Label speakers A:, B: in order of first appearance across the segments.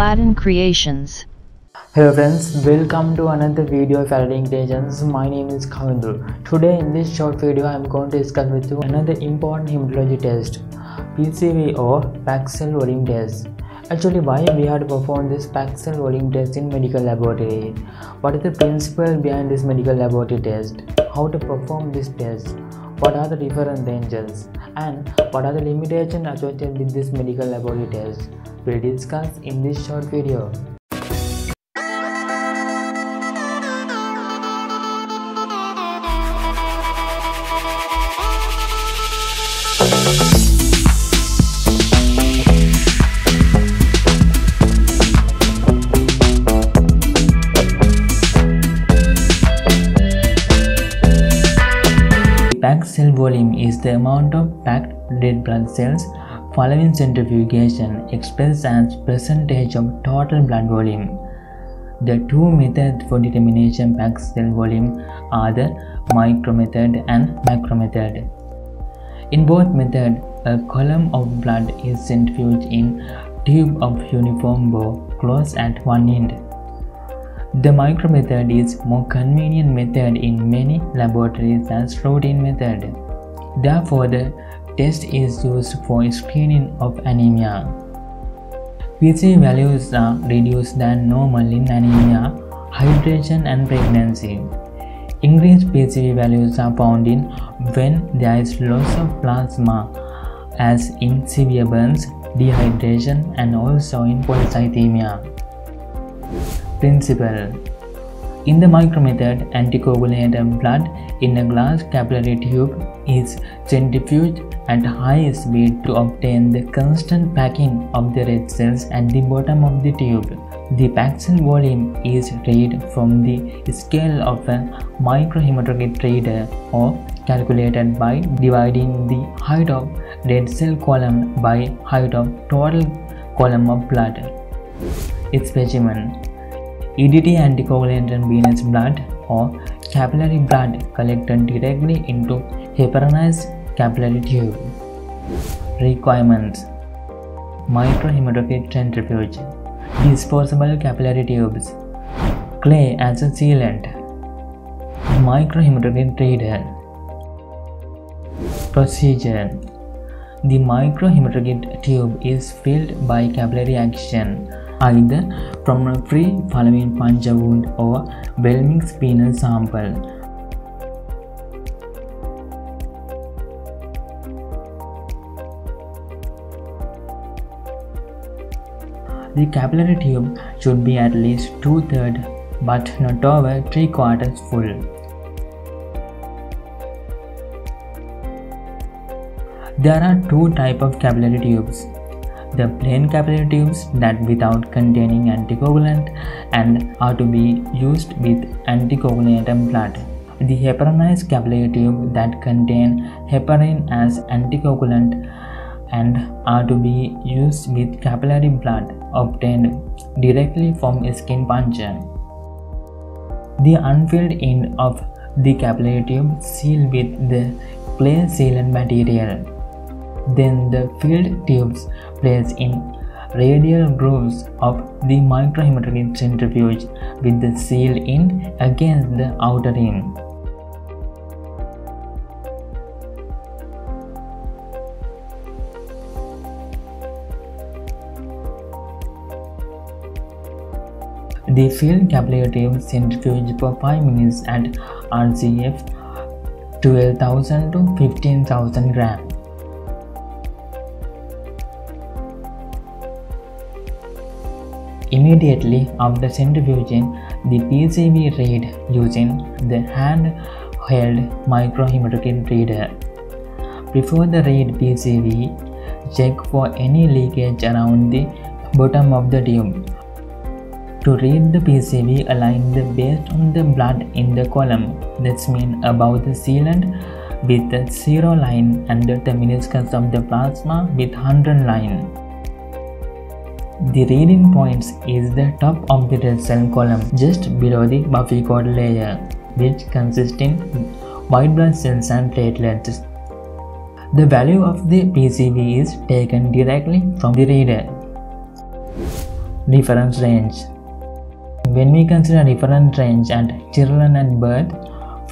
A: Aladdin Creations.
B: Hello friends, welcome to another video of Aladdin Creations. My name is Kavindu. Today in this short video I am going to discuss with you another important hematology test, PCV or packed cell volume test. Actually why we have to perform this packed cell volume test in medical laboratory? What is the principle behind this medical laboratory test? How to perform this test? What are the different dangers? And what are the limitations associated with this medical laboratory test? We'll discuss in this short video. Packed cell volume is the amount of packed red blood cells following centrifugation expressed as percentage of total blood volume. The two methods for determination packed cell volume are the micromethod and macromethod. In both methods, a column of blood is centrifuged in tube of uniform bore closed at one end. The micromethod is more convenient method in many laboratories as routine method. Therefore, the test is used for screening of anemia. PC values are reduced than normal in anemia, hydration and pregnancy. Increased PCV values are found in when there is loss of plasma as in severe burns, dehydration and also in polycythemia. Principle In the micromethod, anticoagulated blood in a glass capillary tube is centrifuged at high speed to obtain the constant packing of the red cells at the bottom of the tube. The packed cell volume is read from the scale of a microhematocrit reader or calculated by dividing the height of red cell column by height of total column of blood. Its specimen EDTA anticoagulated venous blood or capillary blood collected directly into heparinized capillary tube. Requirements. Microhematocrit centrifuge, disposable capillary tubes, clay as a sealant, microhematocrit reader. Procedure. The microhematocrit tube is filled by capillary action either from a free following puncture wound or well-mixed venous sample. The capillary tube should be at least two-thirds but not over three-quarters full. There are two types of capillary tubes the plain capillary tubes that without containing anticoagulant and are to be used with anticoagulated blood. The heparinized capillary tube that contain heparin as anticoagulant and are to be used with capillary blood obtained directly from skin puncture. The unfilled end of the capillary tube sealed with the clay sealant material. Then the filled tubes placed in radial grooves of the microhematocrit centrifuge with the seal in against the outer rim. The filled capillary centrifuge for 5 minutes at RCF 12,000 to 15,000 grams. Immediately after centrifuging, the PCV read using the hand-held microhematocrit reader. Before the read PCV, check for any leakage around the bottom of the tube. To read the PCV, align the based on the blood in the column, that's mean above the sealant with the zero line and the meniscus of the plasma with 100 line. The reading points is the top of the red cell column just below the buffy coat layer, which consists in white blood cells and platelets. The value of the PCV is taken directly from the reader. reference range. When we consider reference range at children at birth,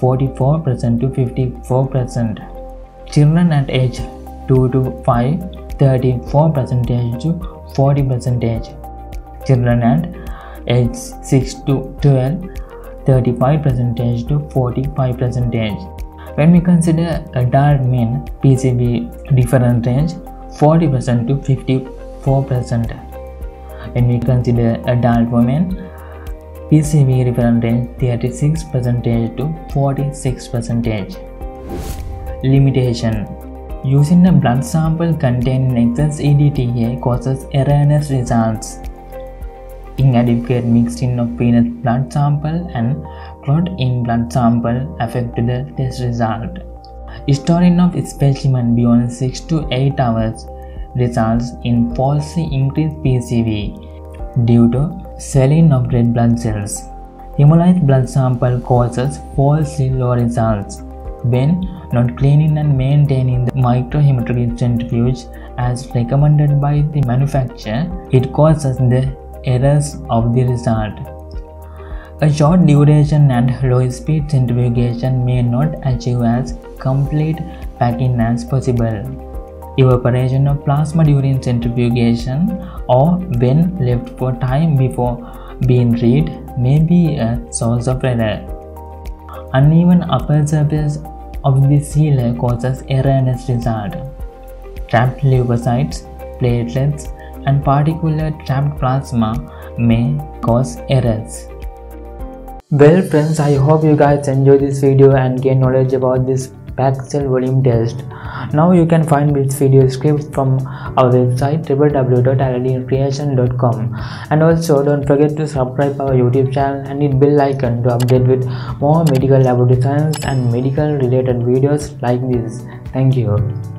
B: 44% to 54%. Children at age 2 to 5, 34% to 40%. age, Children at age 6 to 12, 35% to 45%. When we consider adult men PCV different range 40% to 54%. When we consider adult women PCV reference range 36% to 46%. Limitation Using a blood sample containing excess EDTA causes erroneous results. Inadequate mixing of peanut blood sample and clot in blood sample affect the test result. Storing of specimen beyond 6 to 8 hours results in falsely increased PCV due to swelling of red blood cells. Hemolyzed blood sample causes falsely low results when not cleaning and maintaining the microhematocrit centrifuge as recommended by the manufacturer, it causes the errors of the result. A short duration and low speed centrifugation may not achieve as complete packing as possible. Evaporation of plasma during centrifugation or when left for time before being read may be a source of error. Uneven upper surface of the sealer causes erroneous result. Trapped leukocytes, platelets, and particular trapped plasma may cause errors. Well friends, I hope you guys enjoy this video and gain knowledge about this cell volume test. Now you can find this video script from our website www.aladdin.creation.com and also don't forget to subscribe our YouTube channel and hit bell icon to update with more medical laboratory science and medical related videos like this. Thank you.